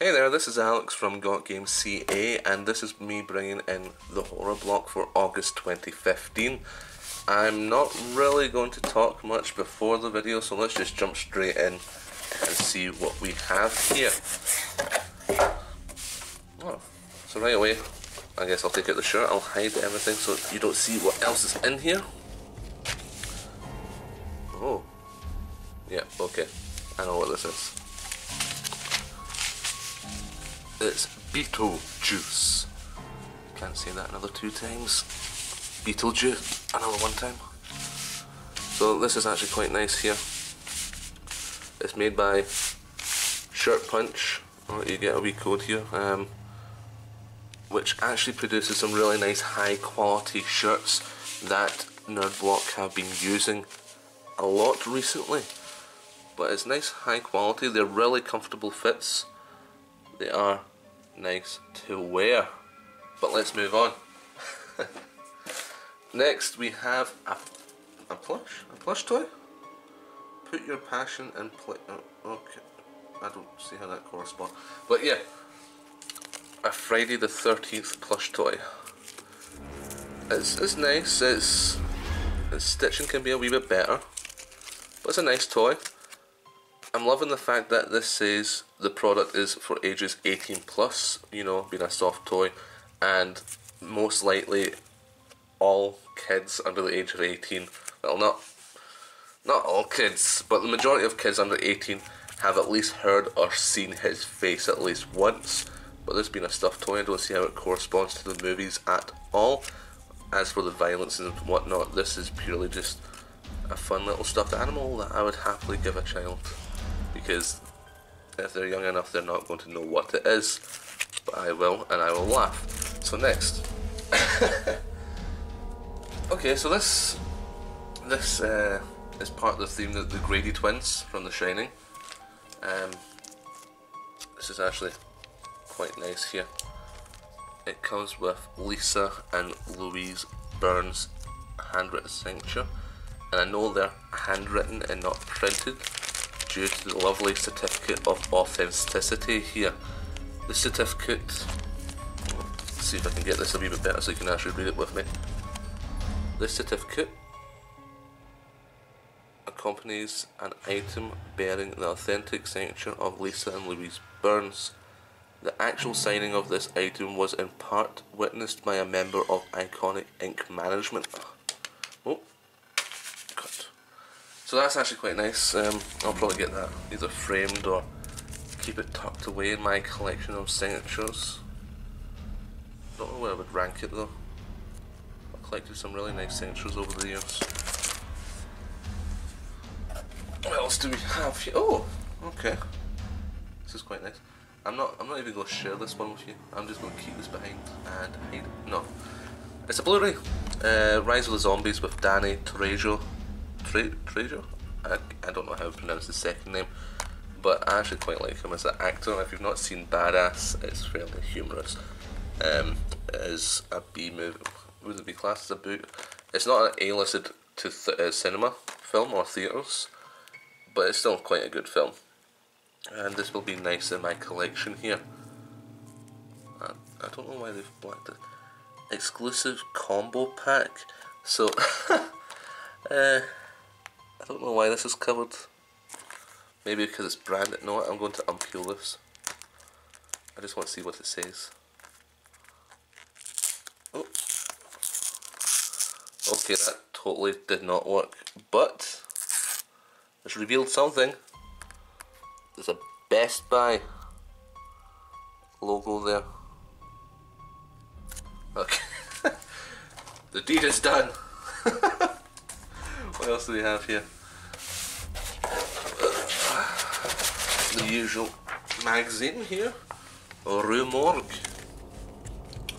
Hey there, this is Alex from GotGameCA, and this is me bringing in the horror block for August 2015. I'm not really going to talk much before the video, so let's just jump straight in and see what we have here. Oh, so right away, I guess I'll take out the shirt, I'll hide everything so you don't see what else is in here. Oh, yeah, okay, I know what this is. It's Beetlejuice. Can't say that another two times. Beetlejuice, another one time. So this is actually quite nice here. It's made by Shirt Punch. Oh, you get a wee code here. Um, which actually produces some really nice high quality shirts that Nerdblock have been using a lot recently. But it's nice high quality, they're really comfortable fits. They are nice to wear. But let's move on. Next we have a, a plush, a plush toy. Put your passion and play. Oh, okay, I don't see how that corresponds. But yeah, a Friday the 13th plush toy. It's, it's nice, it's, its stitching can be a wee bit better, but it's a nice toy. I'm loving the fact that this says the product is for ages 18 plus, you know, being a soft toy, and most likely all kids under the age of 18, well not, not all kids, but the majority of kids under 18 have at least heard or seen his face at least once, but this being a stuffed toy, I don't see how it corresponds to the movies at all. As for the violence and whatnot, this is purely just a fun little stuffed animal that I would happily give a child because if they're young enough they're not going to know what it is. But I will and I will laugh. So next. Okay so this this uh, is part of the theme of the Grady twins from The Shining. Um, this is actually quite nice here. It comes with Lisa and Louise Burns handwritten signature. And I know they're handwritten and not printed due to the lovely certificate of authenticity here. The certificate, let's see if I can get this a wee bit better so you can actually read it with me. This certificate accompanies an item bearing the authentic signature of Lisa and Louise Burns. The actual signing of this item was in part witnessed by a member of Iconic Ink Management. Oh, so that's actually quite nice. Um, I'll probably get that either framed or keep it tucked away in my collection of signatures. Don't know where I would rank it though. I've collected some really nice signatures over the years. What else do we have here? Oh, okay. This is quite nice. I'm not. I'm not even going to share this one with you. I'm just going to keep this behind and hide. No, it's a Blu-ray. Uh, Rise of the Zombies with Danny Trejo. Trejo? I, I don't know how to pronounce his second name, but I actually quite like him as an actor. If you've not seen Badass, it's fairly humorous. Um, as a B movie, would it be classed as a boot? It's not an A-listed to uh, cinema film or theatres, but it's still quite a good film. And this will be nice in my collection here. I, I don't know why they've blacked it. Exclusive combo pack. So, uh, I don't know why this is covered. Maybe because it's branded. No, I'm going to unpeel this. I just want to see what it says. Oh. Okay, that totally did not work. But, it's revealed something. There's a Best Buy logo there. Okay. the deed is done. What else do we have here? The usual magazine here, Rue Morgue,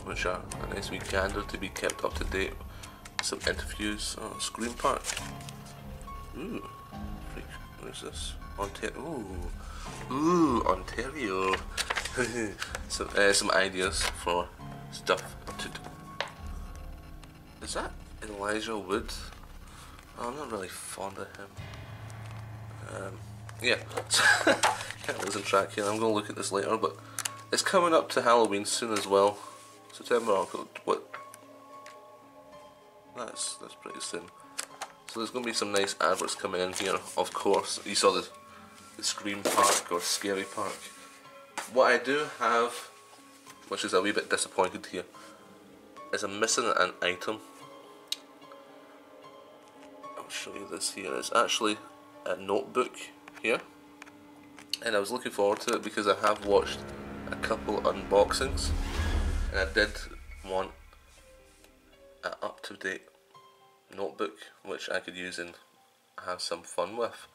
which are a nice wee gander to be kept up to date. Some interviews Scream Park. Ooh, what is this? Ontario. Ooh, ooh, Ontario. some uh, some ideas for stuff to do. Is that Elijah Wood? I'm not really fond of him. Um, yeah, Can't lose in track here. I'm going to look at this later, but it's coming up to Halloween soon as well. September, October, what? That's that's pretty soon. So there's going to be some nice adverts coming in here. Of course, you saw the the Scream Park or Scary Park. What I do have, which is a wee bit disappointed here, is I'm missing an item. I'll show you this here. It's actually a notebook here. And I was looking forward to it because I have watched a couple unboxings. And I did want an up-to-date notebook which I could use and have some fun with.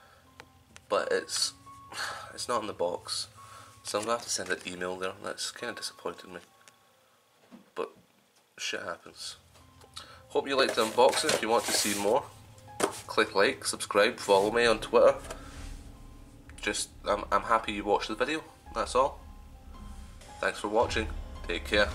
But it's it's not in the box. So I'm going to have to send an email there. That's kind of disappointed me. But shit happens. Hope you liked the unboxing. If you want to see more click like, subscribe, follow me on Twitter just I'm, I'm happy you watched the video. That's all. Thanks for watching. Take care